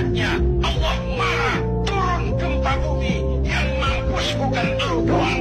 ayatnya Allah maha turun gempa bumi. Yang mampus bukan lu doang